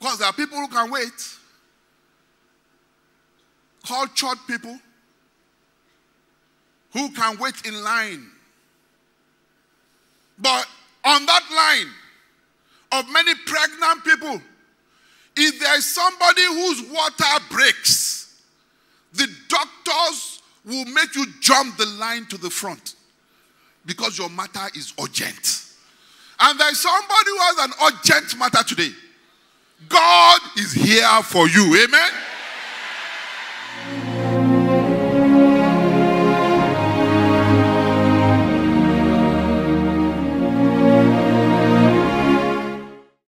course, there are people who can wait. Cultured people who can wait in line. But on that line of many pregnant people, if there is somebody whose water breaks, the doctors will make you jump the line to the front because your matter is urgent. And there is somebody who has an urgent matter today. Here for you. Amen.